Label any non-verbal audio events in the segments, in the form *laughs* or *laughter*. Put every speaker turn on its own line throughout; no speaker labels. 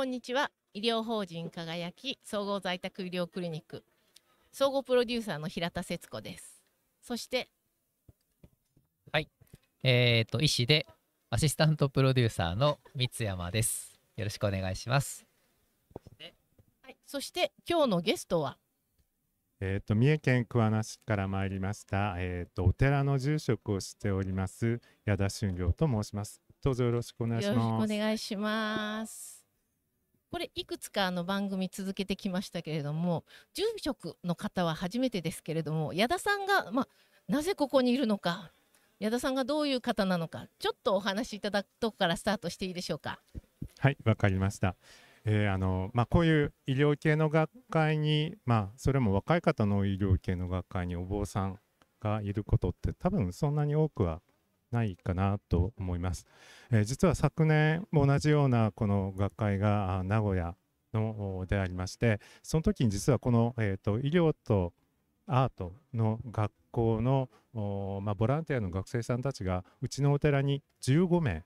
こんにちは医療法人輝き総合在宅医療クリニック総合プロデューサーの平田節子ですそして
えー、と医師でアシスタントプロデューサーの三山です。よろしくお願いします。
はいそして今日のゲストは？
えー、と三重県桑名市から参りました、えー、とお寺の住職をしております矢田俊良と申します。どうぞよろしくお願いし
よろしく
ます。
お願いしますこれいくつかの番組続けてきましたけれども住職の方は初めてですけれども矢田さんが、まあ、なぜここにいるのか矢田さんがどういう方なのかちょっとお話しいただくとこからスタートしていいでしょうか
はい、わかりました。えーあのまあ、こういう医療系の学会に、まあ、それも若い方の医療系の学会にお坊さんがいることって多分そんなに多くはないかなと思います。えー実は昨年も同じようなこの学会があ名古屋のおでありましてその時に実はこの、えー、と医療とアートの学校のおまあ、ボランティアの学生さんたちがうちのお寺に15名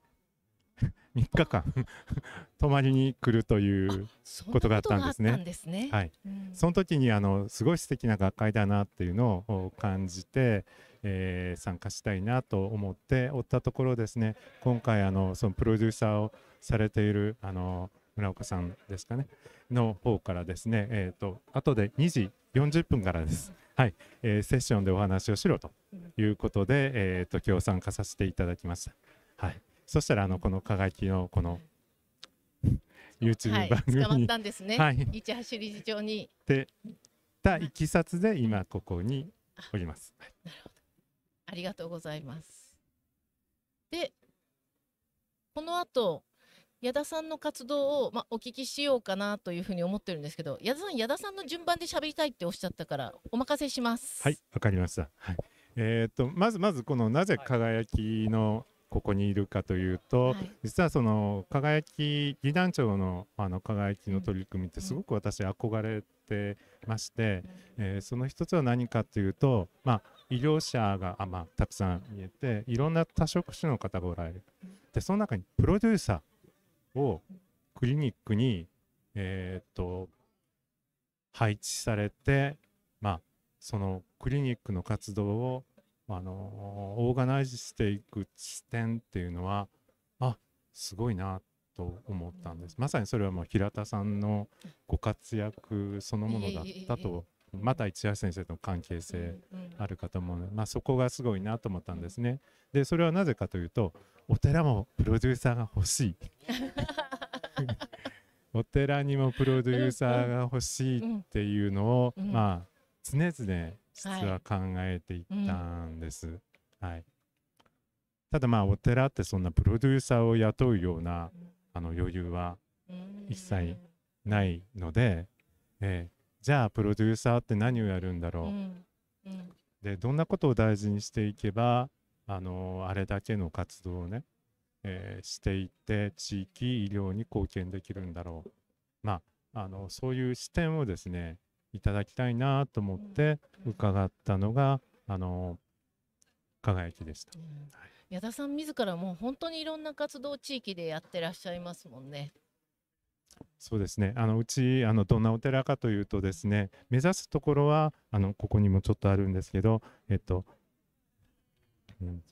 *laughs* 3日間 *laughs* 泊まりに来るということがあったんですね。
ことがあったんですね。
はい。
うん。
その時にあのすごい素敵な学会だなっていうのを感じて、えー参加したいなと思っておったところですね。今回あのそのプロデューサーをされているあの村岡さんですかね。の方からですね。えっ、と後で2時40分からです。はい、えーセッションでお話をしろということで、えー、と今日参加させていただきました。はい、そしたらあのこの輝きのこの YouTube
はい。
番組に、
捕まったんですね、
はい。
市橋理事長に。
ってたいきさつで今ここにおります。はい
ありがとうございます。で、この後矢田さんの活動を、まあ、お聞きしようかなというふうに思ってるんですけど、矢田さん、矢田さんの順番で喋りたいっておっしゃったから、お任せします。
はい、わかりました。はい、えっ、とまずまずこのなぜ輝きのここにいるかというと、
はい
実はその輝き義団長のあの輝きの取り組みってすごく私憧れてまして、えーその一つは何かというと、まあ、医療者があ、まあ、たくさんいていろんな多職種の方がおられる。でその中にプロデューサーをクリニックに、えーと配置されて、まあ、そのクリニックの活動をあのオーガナイズしていく視点っていうのはあすごいなと思ったんです。まさにそれはもう平田さんのご活躍そのものだったとまた市橋先生との関係性あるかと思うので、まあ、そこがすごいなと思ったんですね。でそれはなぜかというとお寺もプロデューサーが欲しい。*laughs* お寺にもプロデューサーが欲しいっていうのを、
うん。
まあ常々実は考えていったんです。はい。ただまあお寺ってそんなプロデューサーを雇うようなあの余裕は一切ないので、えーじゃあプロデューサーって何をやるんだろう、
うんうん。
でどんなことを大事にしていけばあのあれだけの活動をね、えーしていって地域医療に貢献できるんだろう。まああのそういう視点をですねいただきたいなと思って伺ったのがあの輝きでした。
うん。矢田さん自らもう本当にいろんな活動を地域でやってらっしゃいますもんね。
そうですね。あのうちあのどんなお寺かというとですね、目指すところはあのここにもちょっとあるんですけど、えっと、うん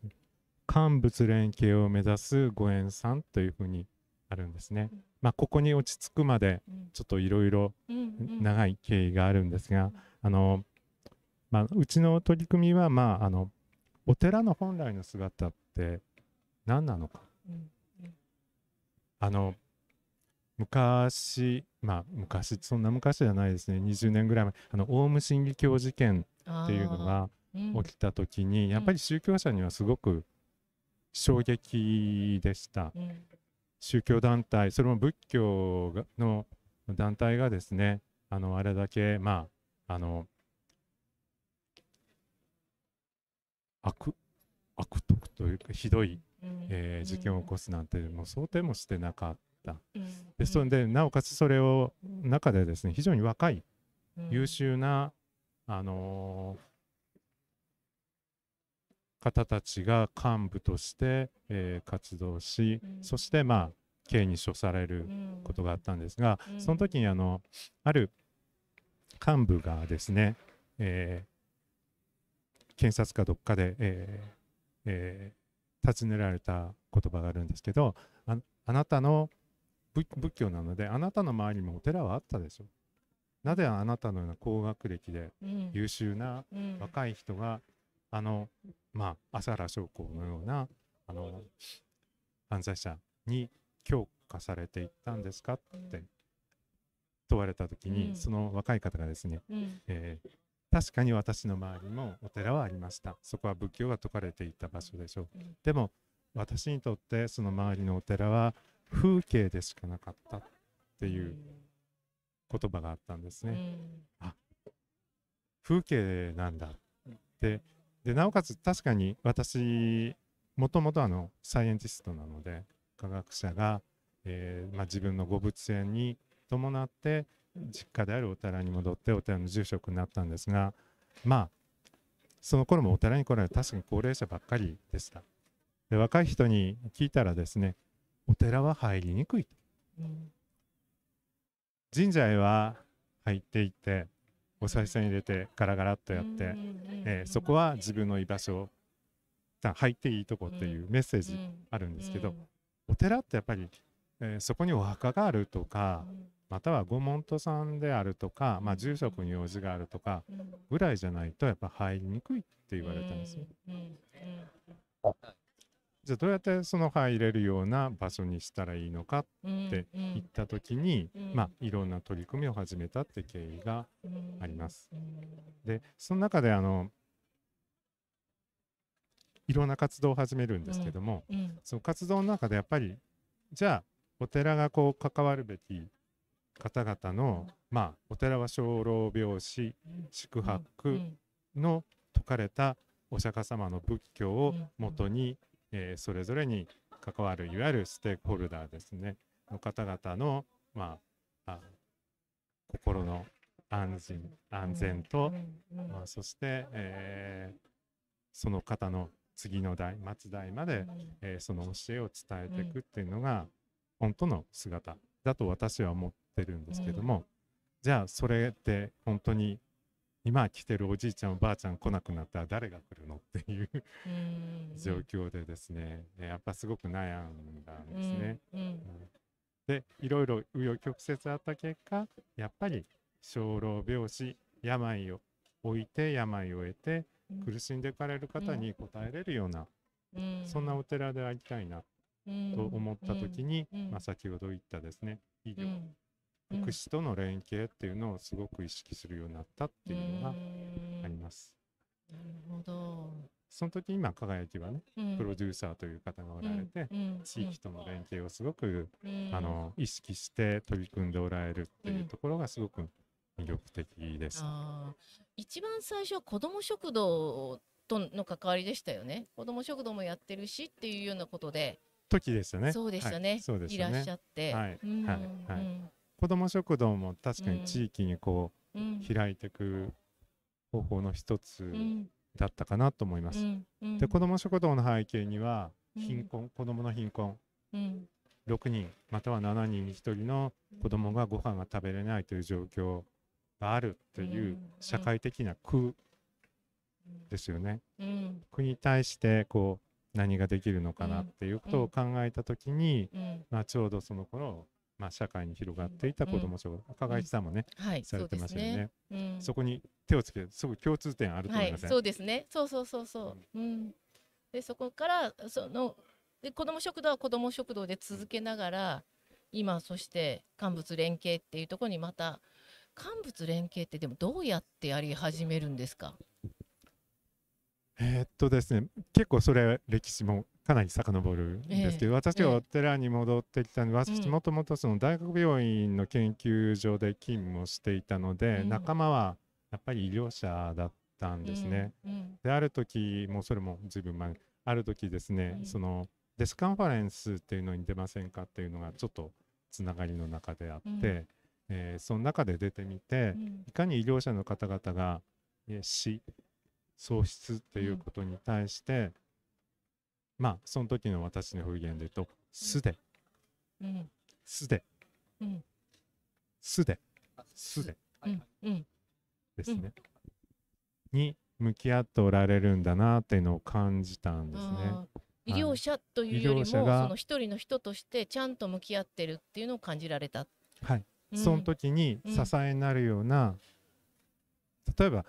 乾物連携を目指すご縁さんというふうにあるんですね
うん。
まあここに落ち着くまで
うん
ちょっといろいろ長い経緯があるんですが、あのまあうちの取り組みはまああのお寺の本来の姿って何なのか。
うん
あの昔まあ昔そんな昔じゃないですね。20年ぐらい前あのオウム真理教事件っていうのが
うん。
起きた時にやっぱり宗教者にはすごく衝撃でした。
うん。
宗教団体それも仏教がの団体がですねあのあれだけまああの悪悪徳というかひどい、
うん。
えー事件を起こすなんてもう想定もしてなかっでそれでなおかつそれを中でですね非常に若い
うん。
優秀な、あのー方たちが幹部として、えー活動し、
うん。
そしてまあ刑に処される
うん。
ことがあったんですが、
うん。
その時にあのある幹部がですね、えー検察かどっかで、えーえー尋ねられた言葉があるんですけどああなたの仏仏教なのであなたの周りにもお寺はあったでしょ。なぜあなたのような高学歴で
うん。
優秀な
うん。
若い人があのまあ浅原将校のようなあの犯罪者に強化されていったんですかって問われた時に、
うん。
その若い方がですね、
うん。
えー確かに私の周りもお寺はありました。そこは仏教が説かれていた場所でしょう、
うん。
でも私にとってその周りのお寺は風景でしかなかったっていう言葉があったんですね、
うん。
風景なんだででなおかつ確かに私もともとあのサイエンティストなので科学者が、えーまあ、自分のご仏縁に伴って実家であるお寺に戻ってお寺の住職になったんですがまあその頃もお寺に来られる確かに高齢者ばっかりでした。で若い人に聞いたらですねお寺は入りにくいと。
うん。
神社へは入っていってお賽銭入れてガラガラっとやって、えーそこは自分の居場所だ入っていいとこっていうメッセージあるんですけど、お寺ってやっぱり、えーそこにお墓があるとかまたは御門徒さんであるとか、まあ、住職に用事があるとかぐらいじゃないとやっぱ入りにくいって言われたんですよ。じゃあどうやってその入れるような場所にしたらいいのかって言った時に、
うん。
まあいろんな取り組みを始めたって経緯があります。
うん。
でその中であのいろんな活動を始めるんですけども、
うん。
その活動の中でやっぱりじゃあお寺がこう関わるべき方々の、まあお寺は生老病死宿
う
泊
ん。
の説かれたお釈迦様の仏教を元に、えーそれぞれに関わるいわゆるステークホルダーですね。の方々の、まあ、あ心の安心安全と、まあ、そして、えーその方の次の代末代まで、えーその教えを伝えていくっていうのが、本当の姿だと私は思ってるんですけども、じゃあそれって本当に今来てるおじいちゃんおばあちゃん来なくなったら誰が来るのっていう
うん。
状況でですね、えやっぱすごく悩んだんですね。
うんうん
でいろいろ紆余曲折あった結果やっぱり生老病死病を置いて病を得て
うん
苦しんでいかれる方に応えれるような、
うん。
そんなお寺でありたいなと思った時に、
うん。
まあ、先ほど言ったですね医療、
うん
福祉との連携っていうのをすごく意識するようになったっていうのがあります。
なるほど。
その時今輝きはね
うん。
プロデューサーという方がおられて、
うん。
地域との連携をすごく、
うん。
あの意識して取り組んでおられるっていうところがすごく魅力的です。
一番最初は子ども食堂との関わりでしたよね。子ども食堂もやってるしっていうようなことで、
時でしたね。
そうでした
はい。
ね。
そうでしたね。
いらっし。ゃって、
はい。
うん
はい。はい
うん
子ども食堂も確か
うん。
に地域にこ
うん。
う開いていく方法の一つ
うん。
だったかなと思います。で子ども食堂の背景には
うん。
貧困、子どもの貧困。
うん。
6人または7人に1人の子どもがご飯が食べれないという状況があるという
うん。
社会的な空ですよね。
うん。
国に対してこう何ができるのかなっていうことを考えた時に、
うん。
まあ、ちょうどその頃、まあ、社会に広がっていた子ども食堂赤貝さんもね、
はい、
されてましたよね。
そうですね。うん
そこに手をつけるすごい共通点あると
はい
思いません、
そうですね。そうそうそうそう。うん。でそこからそので子ども食堂は子ども食堂で続けながら今そして乾物連携っていうところにまた乾物連携ってでもどうやってやり始めるんですか？
えーっとですね結構それ歴史もかなり遡るんですけど、私がお寺に戻ってきたので私
うん。
もともとその大学病院の研究所で勤務をしていたので、
うん。
仲間はやっぱり医療者だったんですね。
うん。
である時もうそれもずいぶん前ある時ですね、
うん。
そのデスカンファレンスっていうのに出ませんかっていうのがちょっとつながりの中であって、
うん。
えーその中で出てみて、
うん。
いかに医療者の方々が、えー死喪失っていうことに対して、まあその時の私の表現で言うと素で。
うん。
素で。
うん。
素で。素で。で。すね、に向き合っておられるんだなっていうのを感じたんですね。
医療者というよりも、
医療者が
その一人の人としてちゃんと向き合ってるっていうのを感じられた。
はい、
うん。
その時に支えになるような、例えば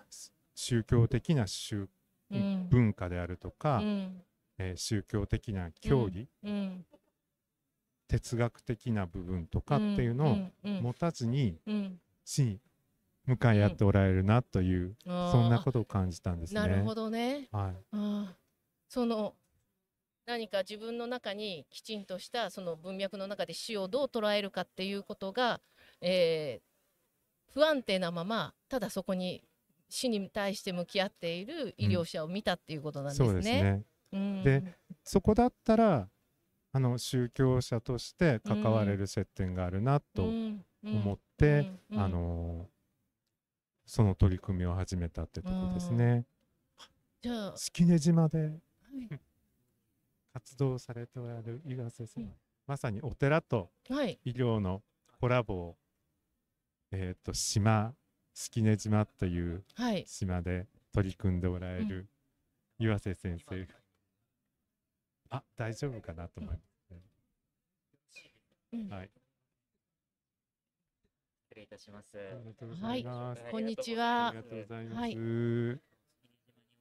宗教的な宗
うん。
文化であるとか、
うん
えー宗教的な教義、
うん。
哲学的な部分とかっていうのを
うん。うん。
持たずに
うん。
死に向かい合っておられるなという、そんなことを感じたんですね。
なるほどね。
はい、
あー。その何か自分の中にきちんとしたその文脈の中で死をどう捉えるかっていうことが、えー不安定なままただそこに死に対して向き合っている医療者を見たっていうことなんですね。
そうですね。
うん。
でそこだったらあの宗教者として関われる接点があるなと思って、
うん。
あのその取り組みを始めたってとこですね。
じゃあ、
式根島で
はい。
活動されておられる岩瀬さん、
うん。
まさにお寺と
はい、
医療のコラボを、えー、と島式根島という
はい、
島で取り組んでおられる岩瀬先生、あ大丈夫かなと思います、
うん
はい
失礼いたします。
ありがとうございます、
こんにち
あ
は
り。がとうございます、
はい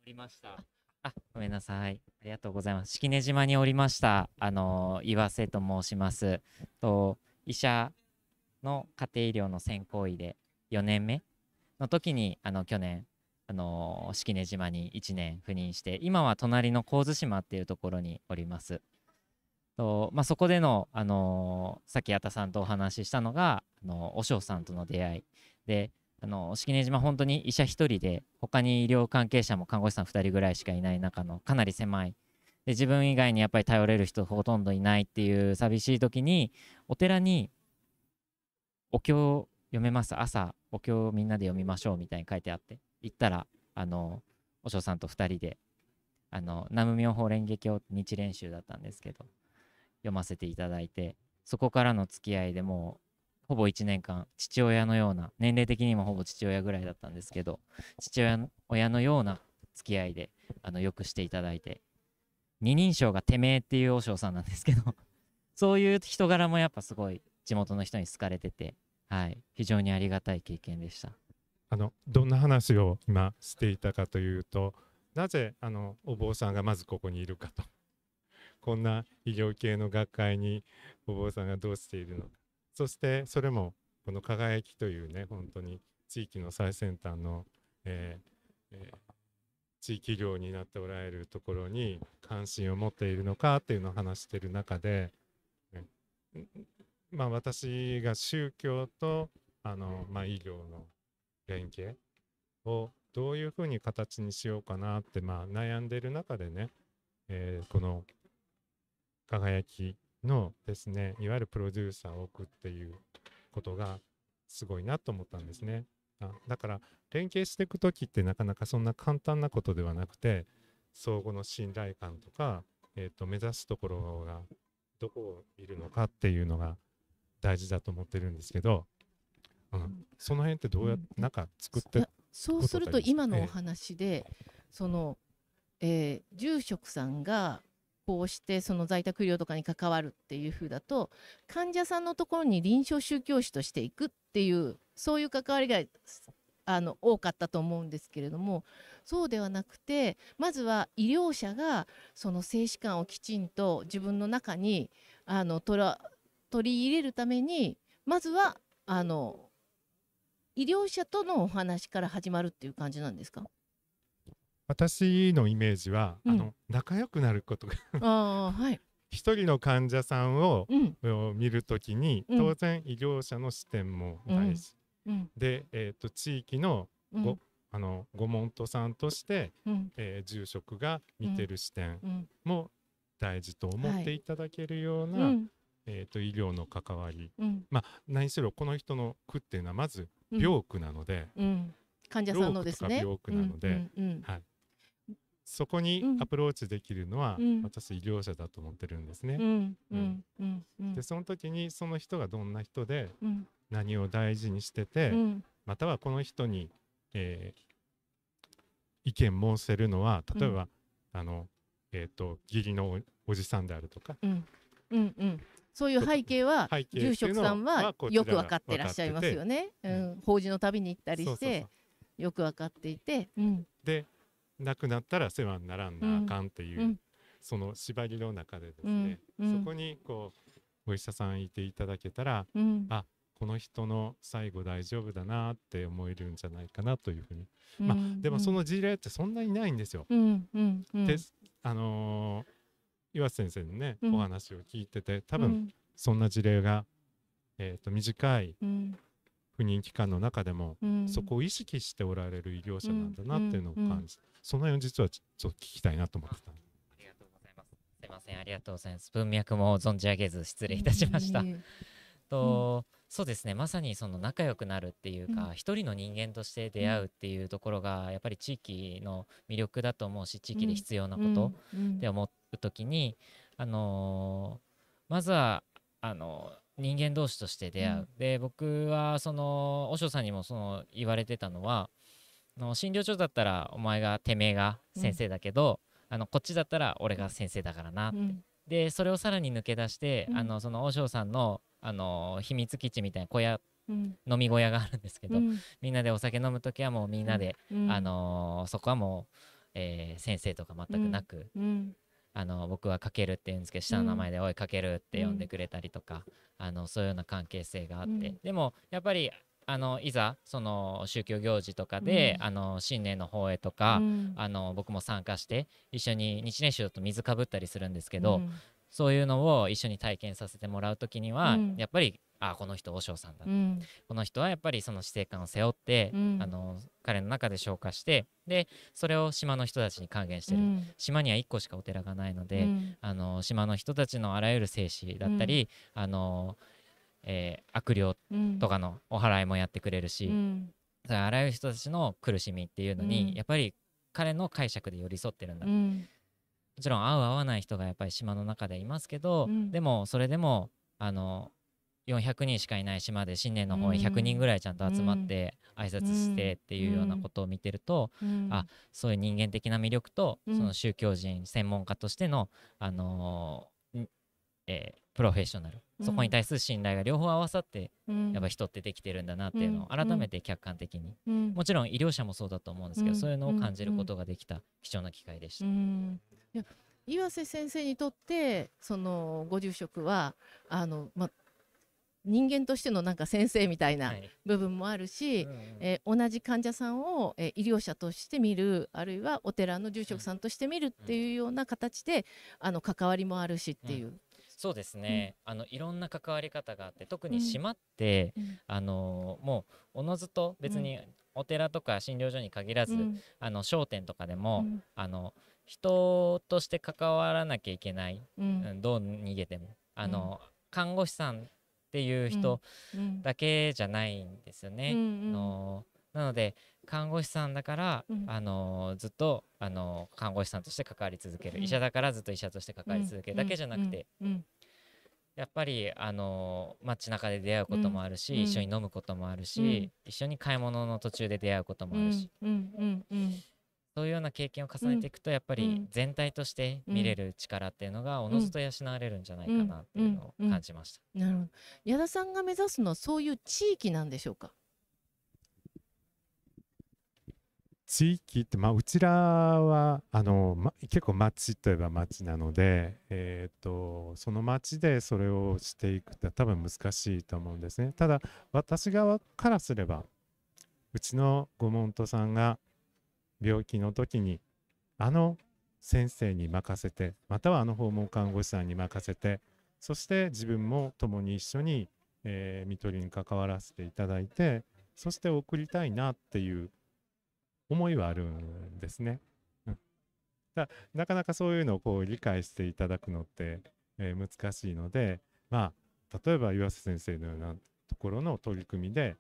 おりました。あ、ごめんなさい。ありがとうございます。式根島におりました。あの岩瀬と申します。と医者の家庭医療の専攻医で4年目の時にあの去年あの式根島に1年赴任して今は隣の神津島っていうところにおります。とまあ、そこでの、あのさっき矢田さんとお話ししたのが、あのお嬢さんとの出会い。であの式根島本当に医者1人で他に医療関係者も看護師さん2人ぐらいしかいない中のかなり狭い。で自分以外にやっぱり頼れる人ほとんどいないっていう寂しい時にお寺にお経を読めます。朝お経をみんなで読みましょうみたいに書いてあって。行ったらあのお嬢さんと2人であの南無妙法蓮華経日蓮宗だったんですけど読ませていただいてそこからの付き合いでもうほぼ1年間父親のような年齢的にもほぼ父親ぐらいだったんですけど父親の親のような付き合いであのよくしていただいて二人称がてめえっていう和尚さんなんですけど *laughs* そういう人柄もやっぱすごい地元の人に好かれててはい非常にありがたい経験でした。
あのどんな話を今していたかというとなぜあのお坊さんがまずここにいるかと。*laughs* こんな医療系の学会にお坊さんがどうしているのか。そしてそれもこの輝きというね本当に地域の最先端の、えーえー地域医療になっておられるところに関心を持っているのかっていうのを話している中で、ねまあ私が宗教とあの、まあ、医療の連携をどういうふうに形にしようかなって、まあ、悩んでる中でね、えーこの輝きのですねいわゆるプロデューサーを置くっていうことがすごいなと思ったんですね。あだから連携していく時ってなかなかそんな簡単なことではなくて相互の信頼感とか、えー、と目指すところがどこにいるのかっていうのが大事だと思ってるんですけど、うん、その辺ってどうやってなん。か作って
そうすると今のお
ええ。
話で、その、えー住職さんがこうしてその在宅医療とかに関わるっていう風だと患者さんのところに臨床宗教師としていくっていうそういう関わりがあの多かったと思うんですけれどもそうではなくてまずは医療者がその静止感をきちんと自分の中にあの取ら取り入れるためにまずはあの医療者とのお話から始まるっていう感じなんですか？
私のイメージは、
うん。
あの仲良くなることが
ああはい。
一人の患者さんを
うん。
を見るときに
うん。
当然医療者の視点も大事、
うん。
で、えー、と地域の
うん。
ごあのご門徒さんとして、
うん。
えー住職が見てる視点
うん。
も大事と思ってい。ただけるよう
う
な、
ん
えー、と医療の関わり。
うん。
まあ何しろこの人の区っていうのはまず
うん。
病区なので、
うん。患者さんのですね。
病区とか病区なので。はい。そこに
うん。
アプローチできるのは、
うん。
私医療者だと思ってるんですね。でその時にその人がどんな人で
うん。
何を大事にしてて、
うん。
またはこの人に、えー意見申せるのは例えば、あのえっ、と義理のおおじさんであるとか
うん。うんうんそういう背景は住職さんはよく分かってらっしゃいますよね。う
うん。
ん、法事の旅に行ったりしてよく分かっていて、うん。
で亡くなったら世話にならんなあかんっていう、
うん。
その縛りの中でです
うん。
ね、
うん。
そこにこうお医者さんいていただけたら
うん。
あこの人の最後大丈夫だなって思えるんじゃないかなというふうに、まあでもその事例ってそんなにないんですよ。
うん。うん。うん。
であのー岩瀬先生のね、
うん。
お話を聞いてて多分
うん。
そんな事例が、えー、と短い
うん。
不妊期間の中でも、
うん。
そこを意識しておられる医療者なんだなっていうのを
うん。うん。
感じ、その辺を実はちょっと聞きたいなと思ってた。
ありがとうございます。すいません、ありがとうございます。文脈も存じ上げず失礼いたしました。
いえいえ。
と、そうですね。まさにその仲良くなるっていうか、
うん。
一人の人間として出会うっていうところがやっぱり地域の魅力だと思うし地域で必要なこと
うん。
って思う時に、あのーまずはあの人間同士として出会う、
うん。
で僕はその和尚さんにもその言われてたのはあの診療所だったらお前がてめえが先生だけど、あのこっちだったら俺が先生だからな。って
うん。
でそれをさらに抜け出して、
うん。
あのその和尚さんのあの秘密基地みたいな小屋
うん。
飲み小屋があるんですけど、
うん。
みんなでお酒飲む時はもうみんなで、
うん。
あのそこはもう、えー先生とか全くなく、
うん。
あの僕はかけるって言うんですけど下の名前で「おいかける」って呼んでくれたりとか、あのそういうような関係性があって、
うん。
でもやっぱりあのいざその宗教行事とかで、
うん。
あの新年の方へとか、
うん。
あの僕も参加して一緒に日蓮宗だと水かぶったりするんですけど、
うん
そういうのを一緒に体験させてもらう時には、
うん。
やっぱりあこの人和尚さんだ、
うん。
この人はやっぱりその死生観を背負って、
うん。
あの彼の中で消化してでそれを島の人たちに還元してる、
うん。
島には1個しかお寺がないので、
うん。
あの島の人たちのあらゆる生死だったり、あのえー悪霊
うん
とかのお祓いもやってくれるし、
うん。
あらゆる人たちの苦しみっていうのに、
うん。
やっぱり彼の解釈で寄り添ってるんだ、も
うん
ちろん合う合わない人がやっぱり島の中でいますけど、
うん。
でもそれでもあの400人しかいない島で新年の方に
うん。
100人ぐらいちゃんと集まって挨拶してっていうようなことを見てると、
うん。
あそういう人間的な魅力と、
うん。
その宗教人専門家としての、あのーんえープロフェッショナル、
うん。
そこに対する信頼が両方合わさって
うん。
やっぱ人ってできてるんだなっていうのを
うん。
改めて客観的に、
うん。
もちろん医療者もそうだと思うんですけど、
うん。
そういうのを感じることができた貴重な機会でした。
岩瀬先生にとってそのご住職はあの、ま、人間としてのなんか先生みたいな
はい。
部分もあるし、
うんうん。
えー同じ患者さんを、えー医療者として見るあるいはお寺の住職さんとして見るっていうような形で、あの関わりもあるしっていう。
そうですね、あのいろんな関わり方があって特
うん。
に島って、
うん。
あのーもうおのずと別にお寺とか診療所に限らず、
うん。
あの商店とかでも、
うん。
あの人として関わらなきゃいけない、
う
うんんどう逃げても。あの、看護師さんっていう人
うん。
だけじゃないんですよね。
うん
あのなので看護師さんだから、
うん。
あのずっとあの看護師さんとして関わり続ける、
うん。
医者だからずっと医者として関わり続ける。だけじゃなくて、
うん。
やっぱりあの街中で出会うこともあるし、
うん。
一緒に飲むこともあるし、
うん。
一緒に買い物の途中で出会うことも
うん
あるし、
うん。うん。うん
そういうような経験を重ねていくと、やっぱり
うん。
全体として見れる力っていうのがおのずと養われるんじゃないかなっていうのを感じました。
なるほど。矢田さんが目指すのはそういう地域なんでしょうか？
地域って、まあ、うちらはあの、ま、結構町といえば町なので、えー、とその町でそれをしていくって多分難しいと思うんですね。ただ私側からすればうちのご門徒さんが病気の時にあの先生に任せてまたはあの訪問看護師さんに任せてそして自分も共に一緒に、えー、看取りに関わらせていただいてそして送りたいなっていう思いはあるんですね。うんだなかなかそういうのをこう理解していただくのって、えー難しいのでまあ例えば岩瀬先生のようなところの取り組みで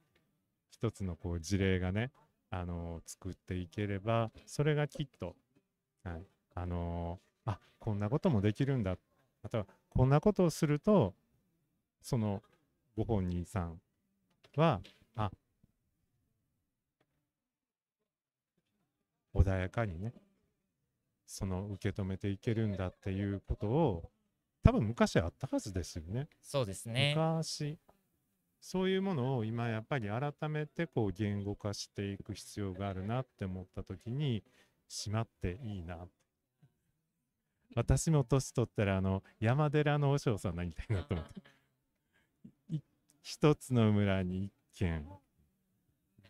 一つのこう事例がねあの作っていければそれがきっとはい、あのーあこんなこともできるんだまたはこんなことをするとそのご本人さんはあ穏やかにねその受け止めていけるんだっていうことを多分昔あったはずですよね。
そうですね。
昔そういうものを今やっぱり改めてこう言語化していく必要があるなって思った時にしまっていいな私も年取ったらあの山寺の和尚さんになりたいなと思って。*laughs* い一つの村に一軒。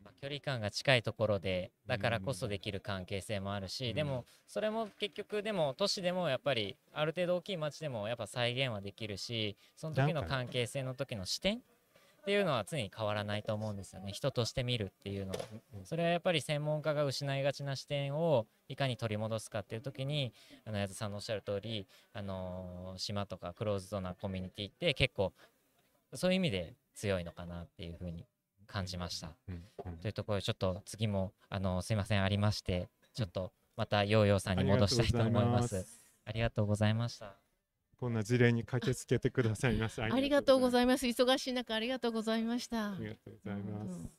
まあ距離感が近いところでだからこそできる関係性もあるし、
うん。
でもそれも結局でも都市でもやっぱりある程度大きい町でもやっぱ再現はできるしその時の関係性の時の視点っていうのは常に変わらないと思うんですよね人として見るっていうのは
うん
それはやっぱり専門家が失いがちな視点をいかに取り戻すかっていう時にあの矢田さんのおっしゃる通りあのー島とかクローズドなコミュニティって結構そういう意味で強いのかなっていうふうに感じました。
うんうん
というところでちょっと次もあのすいませんありましてちょっとまたヨーヨーさんに戻したいと思います。ありがとうございました。
こんな事例に駆けつけてくださいませ。
ありがとうご
い
ざいます。忙しい中ありがとうございました。
ありがとうございます。
うん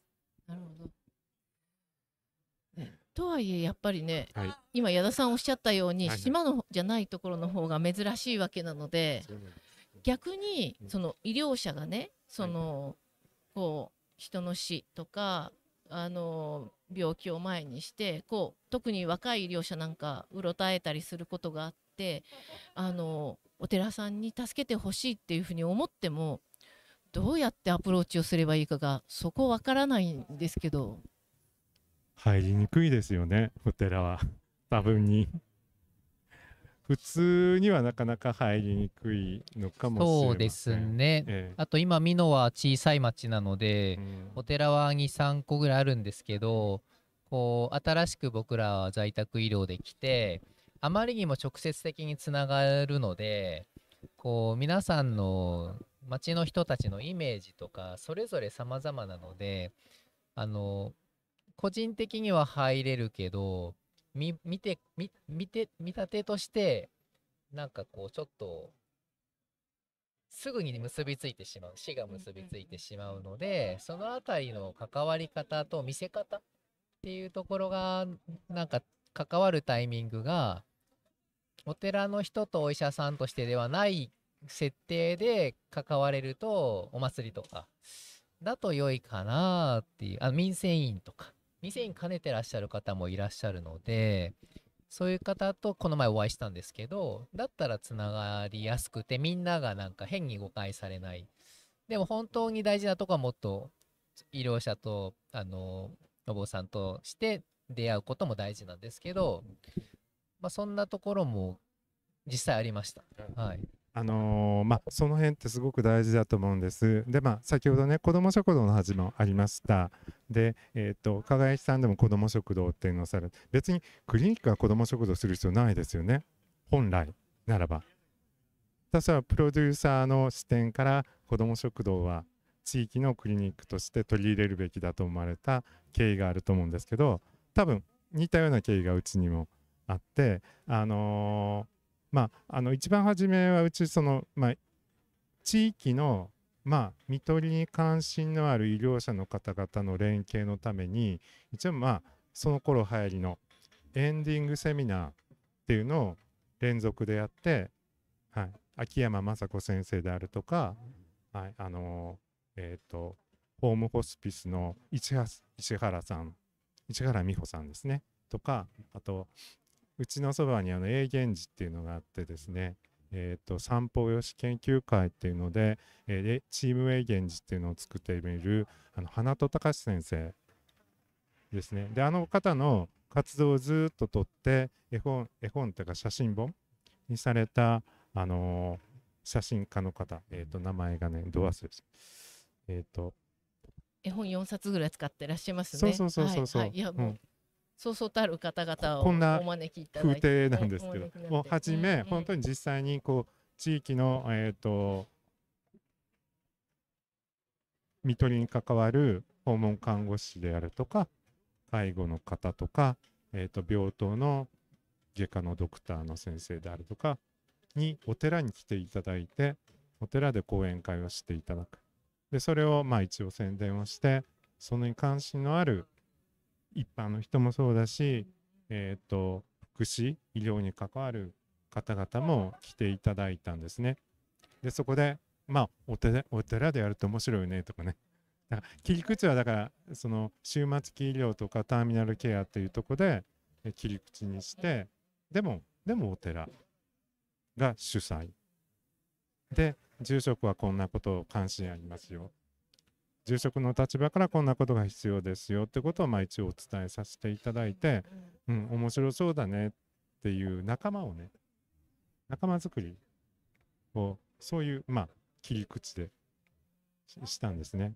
なるほど。ねとはいえやっぱりね
はい。
今矢田さんおっしゃったように、
はいはい
島のじゃないところの方が珍しいわけなので
そうなんです
逆に
うん
その医療者がねその、こう人の死とかあの病気を前にしてこう特に若い医療者なんかうろたえたりすることがあってあのお寺さんに助けてほしいっていうふうに思ってもどうやってアプローチをすればいいかがそこわからないんですけど
入りにくいですよね、お寺は。多分に。普通にはなかなか入りにくいのかもしれません。
そうですね。
え
あと今美濃は小さい町なの
え
で、
うん
お寺は2、3個ぐらいあるんですけど、こう新しく僕らは在宅医療で来て、あまりにも直接的につながるので、こう皆さんの町の人たちのイメージとかそれぞれ様々なので、あの個人的には入れるけど、見て見て見立てとしてなんかこうちょっとすぐに結びついてしまう死が結びついてしまうのでそのあたりの関わり方と見せ方っていうところがなんか関わるタイミングがお寺の人とお医者さんとしてではない設定で関われるとお祭りとかだと良いかなっていうあ民生委員とか。民生委員兼ねてらっしゃる方もいらっしゃるのでそういう方とこの前お会いしたんですけどだったらつながりやすくてみんながなんか変に誤解されない。でも本当に大事なとこはもっと医療者とあのお坊さんとして出会うことも大事なんですけど、まあ、そんなところも実際ありました。はい、
あのーまあその辺ってすごく大事だと思うんです。でまあ先ほどね子ども食堂の話もありました。でえっ、と輝さんでも子ども食堂っていうのをされ別にクリニックが子ども食堂する必要ないですよね。本来ならば。私はプロデューサーの視点から子ども食堂は地域のクリニックとして取り入れるべきだと思われた経緯があると思うんですけど多分似たような経緯がうちにもあってあのーまあ、あの一番初めはうちその、まあ、地域の、まあ、看取りに関心のある医療者の方々の連携のために一応まあその頃流行りのエンディングセミナーっていうのを連続でやって、はい、秋山雅子先生であるとか、はいあのえっ、とホームホスピスの市原さん市原美穂さんですねとかあとうちのそばにあの永源寺っていうのがあってですね、えー、と散歩よし研究会っていうので、えーでチーム永源寺っていうのを作っているあの花戸隆先生ですね。であの方の活動をずっと撮って絵本絵本っていうか写真本にされた、あのー写真家の方、えー、と名前がねど忘れしえっ、と。
絵本4冊ぐらい使ってらっしゃいますね。
そうそうそうそうそう。
はい。はい。いやもう、
うん
そうそうたる方々を
こんな風景なんですけど。もう初め、
うんうん。
本当に実際にこう地域のえっ、と看取りに関わる訪問看護師であるとか介護の方とか、えー、と病棟の外科のドクターの先生であるとかにお寺に来ていただいてお寺で講演会をしていただく。でそれをまあ一応宣伝をしてそのに関心のある一般の人もそうだし、えー、と福祉医療に関わる方々も来ていただいたんですね。でそこでまあお寺お寺でやると面白いよねとかね。だから切り口はだからその終末期医療とかターミナルケアっていうとこで切り口にしてでもでもお寺が主催。で住職はこんなことを関心ありますよ。住職の立場からこんなことが必要ですよってことをまあ一応お伝えさせていただいて、うん、面白そうだねっていう仲間をね仲間作りをそういうまあ切り口でししたんですね。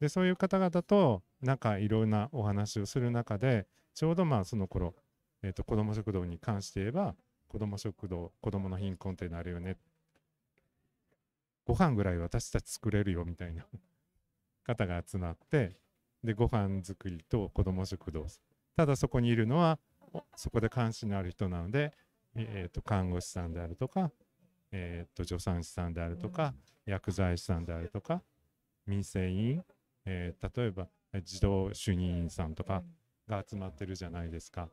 でそういう方々となんかいろんなお話をする中でちょうどまあその頃、えー、と子ども食堂に関して言えば子ども食堂子どもの貧困ってなるよね。ご飯ぐらい私たち作れるよみたいな方が集まってでご飯作りと子ども食堂ただそこにいるのはそこで関心のある人なので、えー、と看護師さんであるとか、えー、と助産師さんであるとか、薬剤師さんであるとか民生委員、えー例えば児童主任員さんとかが集まってるじゃないですか。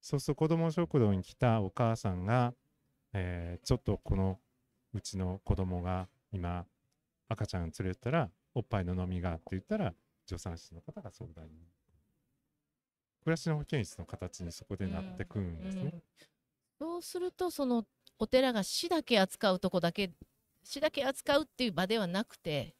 そうすると子ども食堂に来たお母さんが、えーちょっとこのうちの子供が今赤ちゃん連れてたらおっぱいの飲みがって言ったら助産師の方が相談に暮らしの保健室の形にそこでなってくるんですね。
そうするとそのお寺が死だけ扱うとこだけ死だけ扱うっていう場ではなくて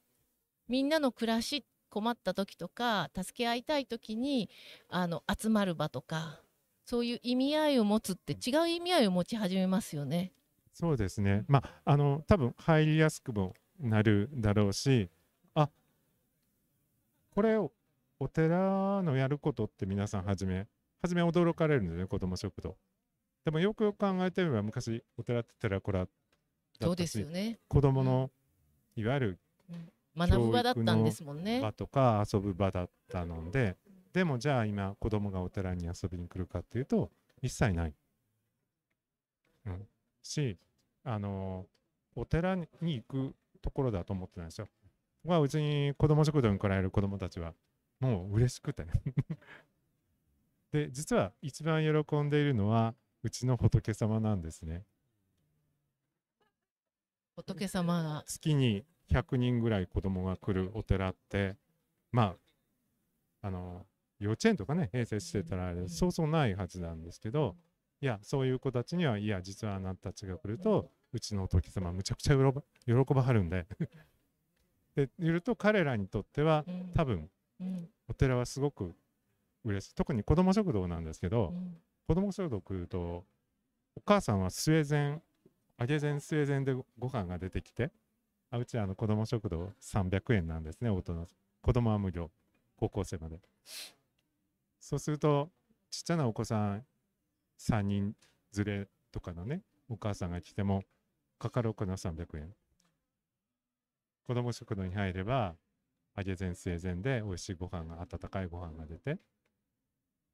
みんなの暮らし困った時とか助け合いたい時にあの集まる場とかそういう意味合いを持つって違う意味合いを持ち始めますよね。
そうですね。まあ、あの、多分入りやすくもなるだろうし、あこれをお寺のやることって皆さんはじめ、はじめ驚かれるんですね、子ども食堂。でもよくよく考えてみれば、昔、お寺って寺子らだ
そうで
ったし、
すよね。
子どもの、いわゆる
学ぶ場だったんですもんね。
場とか遊ぶ場だったので、でもじゃあ今、子供がお寺に遊びに来るかっていうと、一切ない。うん、し、あのお寺に行くところだと思ってないんですよ。まあ、うちに子供食堂に来られる子供たちは、もう嬉しくて。*laughs* で、実は一番喜んでいるのは、うちの仏様なんですね。
仏様が
月に100人ぐらい子供が来るお寺ってまああの幼稚園とかね併設してたらあれそうそうないはずなんですけどいやそういう子たちにはいや実はあなたたちが来るとうちの仏様むちゃくちゃ喜ば喜ばはるんでで言うと彼らにとっては
うん。
多分
うん。
お寺はすごく嬉しい。特に子ども食堂なんですけど、
うん。
子供食堂来るとお母さんはスウェーデン揚げ膳スウェーデンでごご飯が出てきてあうちはあの子供食堂300円なんですね大人。子供は無料高校生まで。そうするとちっちゃなお子さん3人連れとかのねお母さんが来てもかかるお金は300円子供食堂に入れば揚げ膳スウェーデンで美味しいご飯が温かいご飯が出て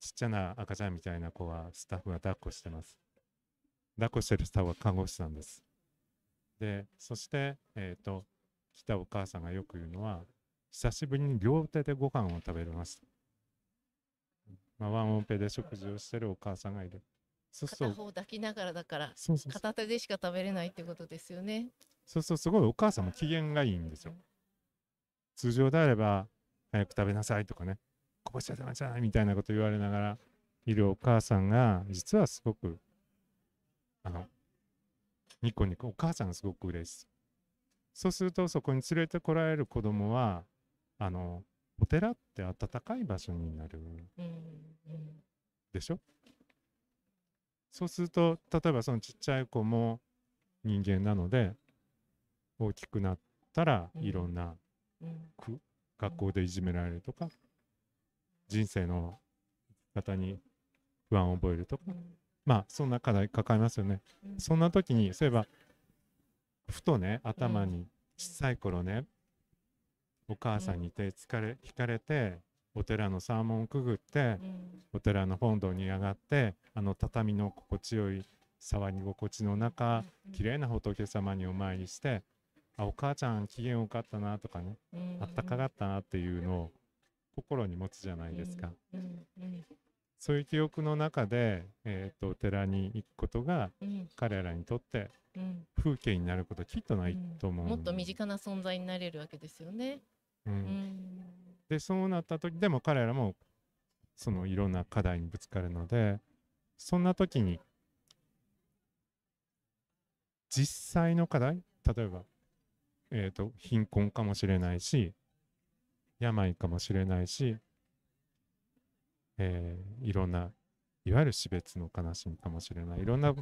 ちっちゃな赤ちゃんみたいな子はスタッフが抱っこしてます。抱っこしてるスタッフは看護師さんです。で、そして、えっ、と、来たお母さんがよく言うのは、久しぶりに両手でご飯を食べれました。まあ、ワンオペで食事をしてるお母さんがいる。そうすると、
片方抱きながらだから片手でしか食べれないってことですよね。
そうするとすごいお母さんも機嫌がいいんですよ。通常であれば、早く食べなさいとかね、こぼしちゃダメじゃないみたいなこと言われながらいるお母さんが、実はすごく、あの、ニコニコ、お母さんがすごく嬉しい。そうすると、そこに連れてこられる子供は、あの、お寺って温かい場所になるでしょ？そうすると例えばそのちっちゃい子も人間なので大きくなったら
うん。
いろんな学校でいじめられるとか人生の方に不安を覚えるとか。
うん。
まあそんな課題抱えますよね。
うん。
そんな時にそういえばふとね頭に小さい頃ねお母さんに手つかれ引かれてお寺の山門をくぐって
うん。
お寺の本堂に上がってあの畳の心地よい触り心地の中綺麗な仏様にお参りしてあお母ちゃん機嫌良かったなとかね
うん。
あったかかったなっていうのを心に持つじゃないですか。
うん。うん。
そういう記憶の中で、えー、とお寺に行くことが
うん。
彼らにとって
うん。
風景になることきっとないと思う、
もっと身近な存在になれるわけですよね。
うん。
うん。
でそうなった時でも彼らもそのいろんな課題にぶつかるのでそんな時に実際の課題例えば、えー、と貧困かもしれないし病かもしれないし、えーいろんないわゆる死別の悲しみかもしれない。いろんな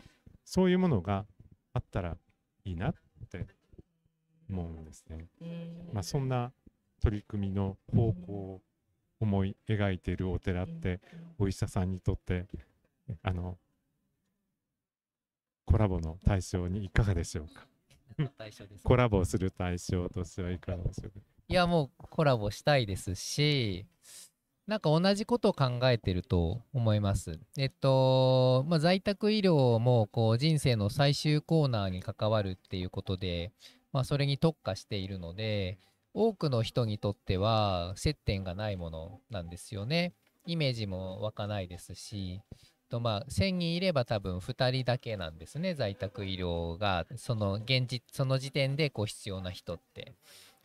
そういうものがあったらいいなって思うんですね。
うん。
まあ、そんな取り組みの方向を思い描いているお寺ってお医者さんにとってあのコラボの対象にいかがでしょうか？
対象です
コラボする対象としてはいかがでしょうか？
いやもうコラボしたいですしなんか同じことを考えてると思います。えっと、まあ、在宅医療もこう人生の最終コーナーに関わるっていうことで、まあ、それに特化しているので多くの人にとっては接点がないものなんですよね。イメージも湧かないですし、とまあ、1000人いれば多分2人だけなんですね、在宅医療が、その現実、その時点でこう必要な人って。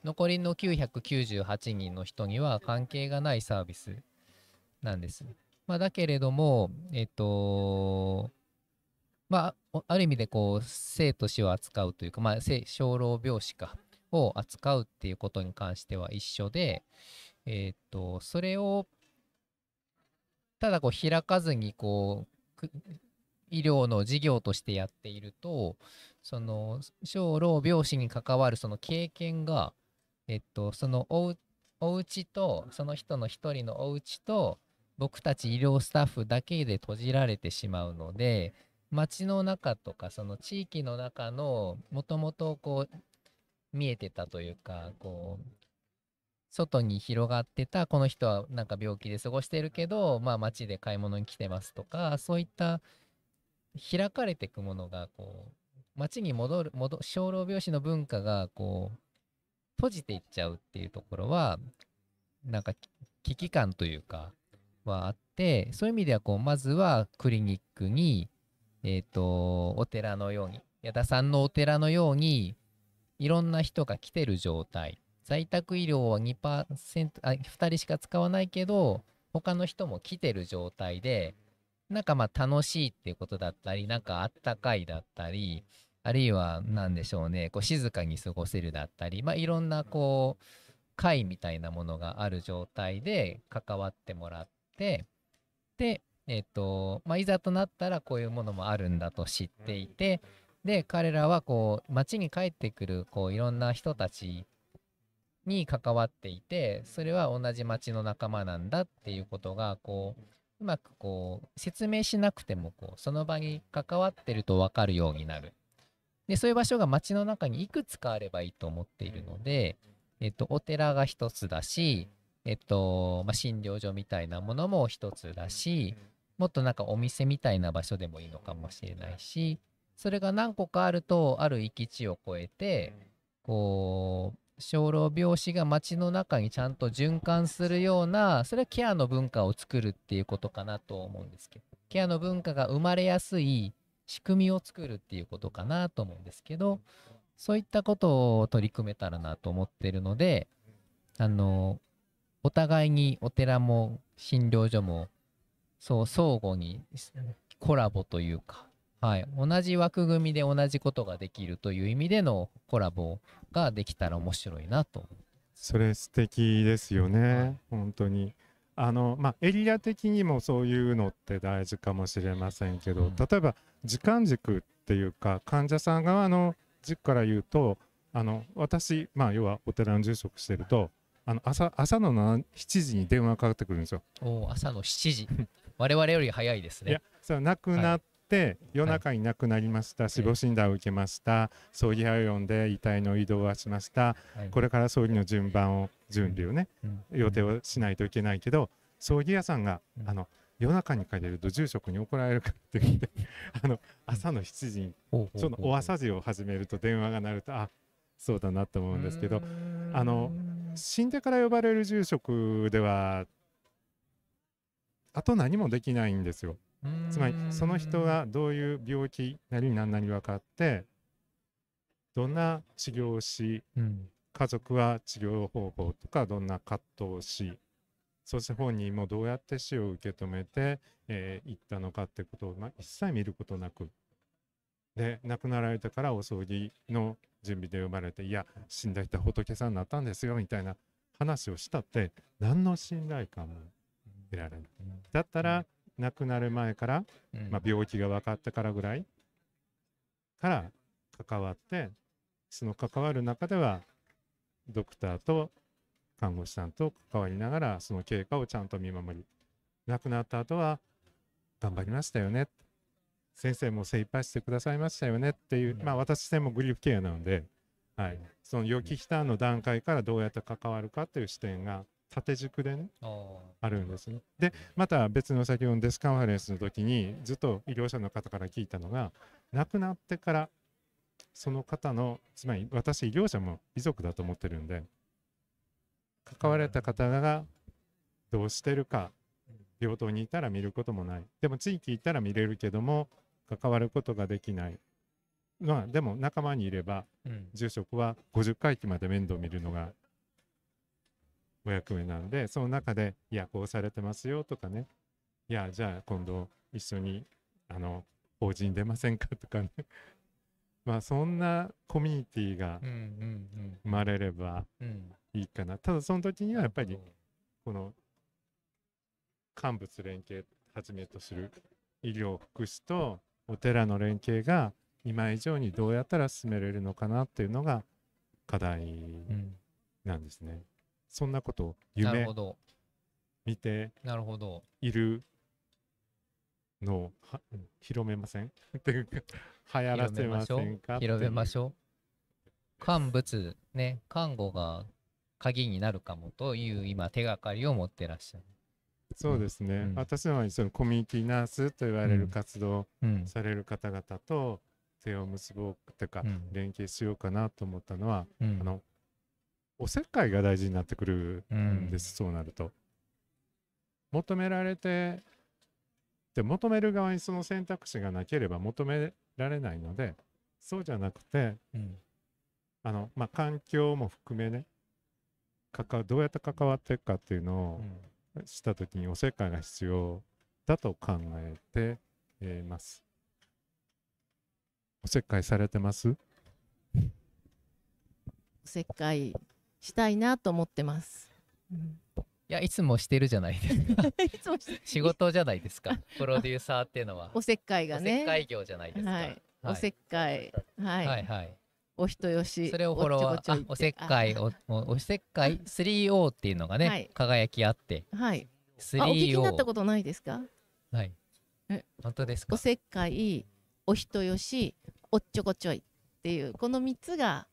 残りの998人の人には関係がないサービスなんです。まあ、だけれども、えっと、まあ、ある意味でこう生と死を扱うというか、まあ、生老病死かを扱うっていうことに関しては一緒で、えっと、それをただこう開かずにこう医療の事業としてやっているとその小老病死に関わるその経験がえっとそのおうお家とその人の一人のお家と僕たち医療スタッフだけで閉じられてしまうので街の中とかその地域の中のもともとこう見えてたというかこう外に広がってたこの人はなんか病気で過ごしてるけどまあ街で買い物に来てますとかそういった開かれていくものがこう街に戻る戻小老病死の文化がこう閉じていっちゃうっていうところはなんか危機感というかはあってそういう意味ではこうまずはクリニックにえっ、とお寺のように矢田さんのお寺のようにいろんな人が来てる状態。在宅医療は2%あ2人しか使わないけど他の人も来てる状態でなんかまあ楽しいっていうことだったりなんかあったかいだったりあるいは何でしょうねこう静かに過ごせるだったりまあいろんなこう会みたいなものがある状態で関わってもらってでえっ、とまあいざとなったらこういうものもあるんだと知っていてで彼らはこう街に帰ってくるこういろんな人たちに関わっていてそれは同じ町の仲間なんだっていうことがこううまくこう説明しなくてもこうその場に関わってると分かるようになる。でそういう場所が街の中にいくつかあればいいと思っているので、えっと、お寺が一つだし、えっとまあ、診療所みたいなものも一つだしもっとなんかお店みたいな場所でもいいのかもしれないしそれが何個かあるとある域地を超えてこう小老病死が街の中にちゃんと循環するようなそれはケアの文化を作るっていうことかなと思うんですけど。ケアの文化が生まれやすい仕組みを作るっていうことかなと思うんですけど。そういったことを取り組めたらなと思ってるのであのお互いにお寺も診療所もそう相互にコラボというか、はい、同じ枠組みで同じことができるという意味でのコラボができたら面白いなと。
それ素敵ですよね、
はい
本当にあのまあエリア的にもそういうのって大事かもしれませんけど、
うん
例えば時間軸っていうか患者さん側の軸から言うとあの私まあ要はお寺の住職してるとあの朝朝の7 7時に電話かかってくるんですよ。
おー朝の7時 *laughs* 我々より早いですね
いや。それは亡くなっって夜中に亡くなりました、死亡診断を受けました。葬儀屋を呼んで遺体の移動はしました。
はい。
これから葬儀の順番を準備をね
うん。
予定をしないといけないけど葬儀屋さんが、
うん。
あの夜中に帰れると住職に怒られるからって言って *laughs* あの朝の7時にそのお朝事を始めると電話が鳴るとあそうだなと思うんですけどあの死んでから呼ばれる住職ではあと何もできないんですよ。つまりその人がどういう病気なり何なり分かってどんな治療をし
うん
家族は治療方法とかどんな葛藤をしそして本人もどうやって死を受け止めて、えー、ったのかってことを、まあ、一切見ることなくで亡くなられてからお葬儀の準備で呼ばれていや死んだ人は仏さんになったんですよみたいな話をしたって何の信頼感も得られない。だったら亡くなる前から、
うん。
まあ、病気が分かってからぐらいから関わってその関わる中ではドクターと看護師さんと関わりながらその経過をちゃんと見守り亡くなった後は頑張りましたよね。先生も精一杯してくださいましたよね。っていう、
うん。
まあ私自身もグリーフケアなので、はい、その予期避難の段階からどうやって関わるかっていう視点が縦軸でね
あ
るんですね。でまた別の先ほどのデスカンファレンスの時にずっと医療者の方から聞いたのが亡くなってからその方のつまり私医療者も遺族だと思ってるんで関われた方がどうしてるか病棟にいたら見ることもない。でも地域行ったら見れるけども関わることができない。まあでも仲間にいれば
うん。
住職は50回忌まで面倒見るのがお役目なんでその中で「いやこうされてますよ」とかね「いやじゃあ今度一緒にあの法人出ませんか」とかね。*laughs* まあそんなコミュニティが
うんうん
生まれれば
うん。うん
いいかな。ただその時にはやっぱりこの幹物連携はじめとする医療福祉とお寺の連携が今以上にどうやったら進めれるのかなっていうのが課題
うん。
なんですね。そんなことを夢見ているのをは広めません？*laughs* っていうか流行らせませんか？
広めまし
ょ
ょう。乾物ね看護が鍵になるかもという今手がかりを持ってらっしゃる。
うそうですね、
うん。
私のようにそのコミュニティナースと言われ
うん。
る活動される方々と手を結ぼうというか
うん。
連携しようかなと思ったのは、
うん。
あのおせっかいが大事になってくるんです、そうなると。求められてで求める側にその選択肢がなければ求められないのでそうじゃなくて
うん
あの、まあ、環境も含めねどうやって関わっていくかっていうのをした時におせっかいが必要だと考えて、えーます。おせっかいされてます？
おせっかいしたいなと思ってます。うん。
いやいつもしてるじゃないですか。*laughs*
いつもして
仕事じゃないですか。プロデューサーっていうのは。*laughs*
おせっかい
おせ
がね
っかい業じゃないですか。
はい。おせっかい、はい、
はいはい。
お人よし、
それをフォロワー
お
せっかい
あ
おおおせっかい 3O っていうのがね、
はい。
輝きあって。
はい。あ、お聞きになった
3O
ことないですか？
はい。
え？
本当ですか？
おせっかい、お人よし、おっちょこちょいっていうこの三つが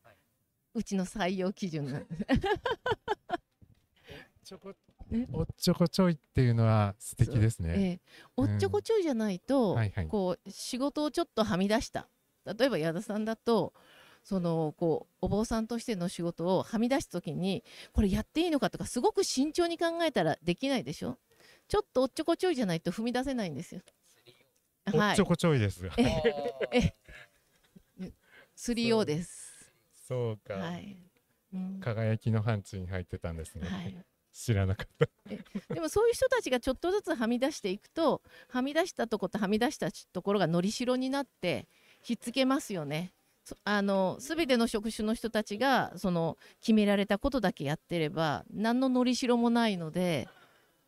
うちの採用基準なんです。
ちょこ
え
おっちょこちょいっていうのは素敵ですね。
ええ、おっちょこちょいじゃないと、
はいはい
こう仕事をちょっとはみ出した例えば矢田さんだとそのこうお坊さんとしての仕事をはみ出す時にこれやっていいのかとかすごく慎重に考えたらできないでしょ？ちょっとおっちょこちょいじゃないと踏み出せないんですよ。はい
おっちょ、こちょいです。
え 3O です。
そうか、
はい。うん
輝きの範疇に入ってたんですね。
はい、
知らなかった。
でもそういう人たちがちょっとずつはみ出していくとはみ出したとことはみ出したところがのりしろになってひっつけますよね。そあの全ての職種の人たちがその決められたことだけやってれば何ののりしろもないので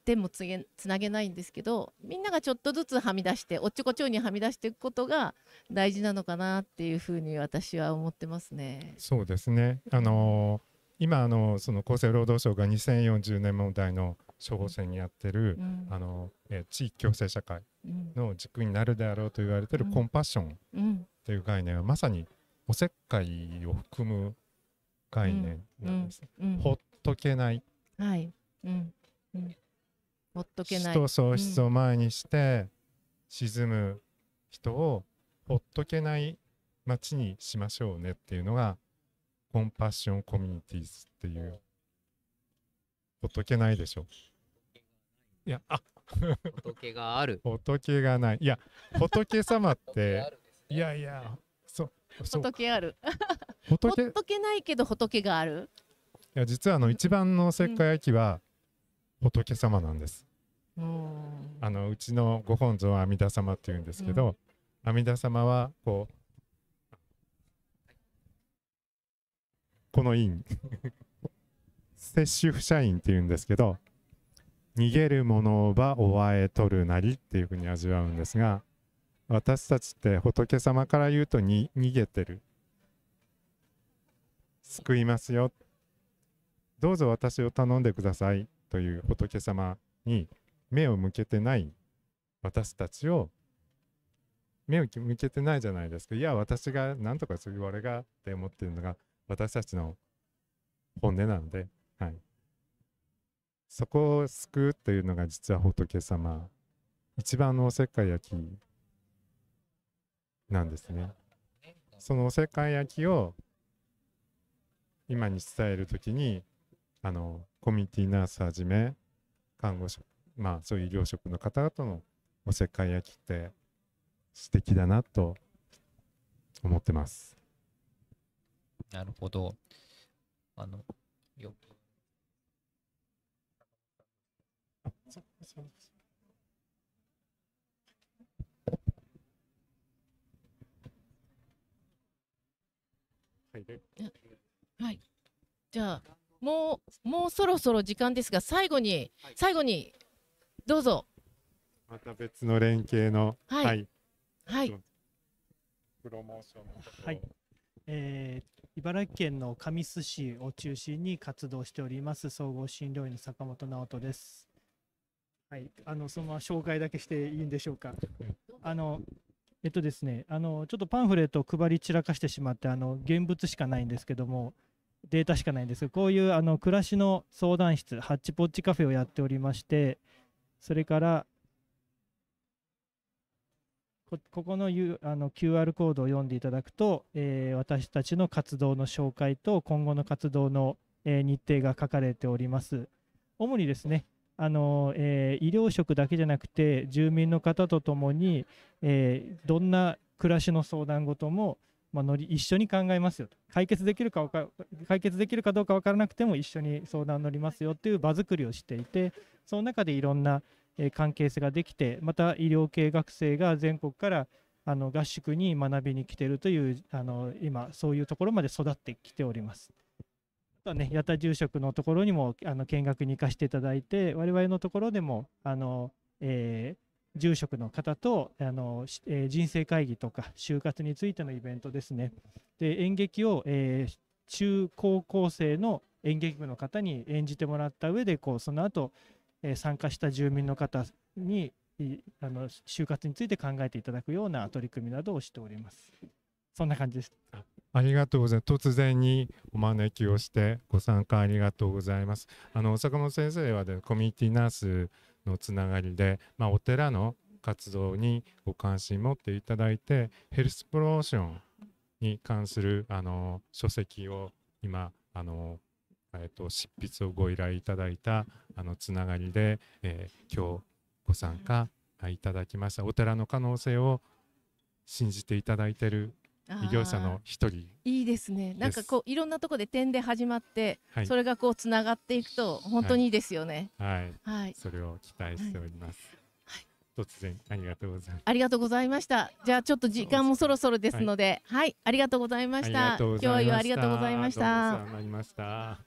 でもつげつなげないんですけどみんながちょっとずつはみ出しておっちょこちょいにはみ出していくことが大事なのかなっていうふうに私は思ってますね。
そうですね。あのー今あのその厚生労働省が2040年問題の処方箋にやってる、
うん。
あのえー地域共生社会
うん。
の軸になるであろうと言われてる
うん。
コンパッション
うん。
という概念はまさにおせっかいを含む概念なんです。
うん。
ほっとけない。
はい。うん。うんほっとけない。
人喪失を前にして沈む人をほっとけない街にしましょうねっていうのがコンパッションコミュニティーズっていうほっとけないでしょ。いやあ。
仏がある。
仏がない。いや仏様っていやいやそう
仏ある。ほっ
仏い
とけないけど仏がある。
や実はあの一番の石灰焼きは仏様なんです。
うん
あのうちのご本尊は阿弥陀様っていうんですけど、阿弥陀様はこうこの印 *laughs* 摂取不社員っていうんですけど逃げる者はおあえ取るなりっていうふうに味わうんですが私たちって仏様から言うとに逃げてる。救いますよ。どうぞ私を頼んでくださいという仏様に目を向けてない私たちを目を向けてないじゃないですか。いや私が何とかする俺がって思ってるのが私たちの本音なので、はい、そこを救うというのが実は仏様一番のおせっかい焼きなんですね。そのおせっかい焼きを今に伝えるときにあのコミュニティナースはじめ看護職まあそういう医療職の方々のおせっかい焼きって素敵だなと思ってます。
なるほど。あのよ。
はいで
はい。じゃあもうもうそろそろ時間ですが最後に最後にどうぞ。
また別の連携の、
はい。はい。
プロモーションの
はい。えー茨城県の神栖市を中心に活動しております総合診療院の坂本直人です。はい、あのそのまま紹介だけしていいんでしょうか。あのえっとですね、あのちょっとパンフレットを配り散らかしてしまって、あの現物しかないんですけども、データしかないんですけど、こういうあの暮らしの相談室、ハッチポッチカフェをやっておりまして、それからこここの U あの QR コードを読んでいただくと、えー私たちの活動の紹介と今後の活動の、えー日程が書かれております。主にですね、あのえー医療職だけじゃなくて住民の方とともに、えーどんな暮らしの相談事も、まあ、のり一緒に考えますよと解決できるかか解決できるかどうか分からなくても一緒に相談乗りますよっていう場作りをしていてその中でいろんなえ関係性ができてまた医療系学生が全国からあの合宿に学びに来てるというあの今そういうところまで育ってきております。あとはね八田住職のところにもあの見学に行かせていただいて我々のところでもあの、えー住職の方とあの、えー人生会議とか就活についてのイベントですね。で演劇を、えー中高校生の演劇部の方に演じてもらった上でこうその後えー参加した住民の方にあの就活について考えていただくような取り組みなどをしております。そんな感じです。
ありがとうございます。突然にお招きをしてご参加ありがとうございます。あの坂本先生はでコミュニティナースのつながりで、まあ、お寺の活動にご関心持っていただいてヘルスプロモーションに関するあの書籍を今あの、えっと執筆をご依頼いただいたあのつながりで、えー今日ご参加いただきました。お寺の可能性を信じていただいている医療者の一人
いいですね。なんかこういろんなところで点で始まって、
はい。
それがこうつながっていくと本当にいいですよね。
はい、
はい、
それを期待しております。
はい。
突然ありがとうございます。
ありがとうございました。じゃあちょっと時間もそろそろですのではい、ありがとうございました。
ありがとうございました。
今日はありがとうござい
ました。